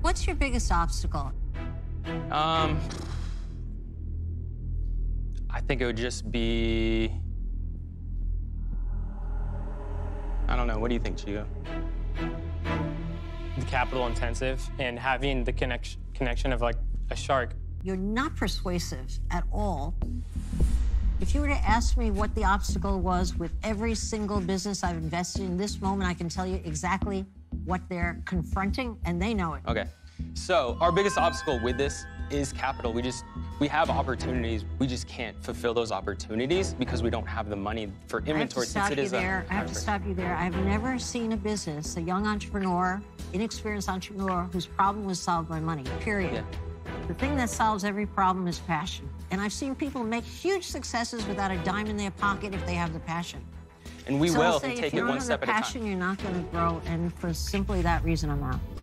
What's your biggest obstacle? Um, I think it would just be. I don't know. What do you think, Chico? The capital intensive and having the connection connection of like a shark. You're not persuasive at all. If you were to ask me what the obstacle was with every single business I've invested in this moment, I can tell you exactly what they're confronting, and they know it. Okay. So our biggest obstacle with this is capital. We just we have opportunities. We just can't fulfill those opportunities because we don't have the money for inventory. I have to stop since it you is there. a I have to stop you there. I've never seen a business, a young entrepreneur, inexperienced entrepreneur, whose problem was solved by money, period. Yeah. The thing that solves every problem is passion. And I've seen people make huge successes without a dime in their pocket if they have the passion. And we so will I'll if say we if take you it don't one have step at a time. passion, you're not going to grow. And for simply that reason, I'm out.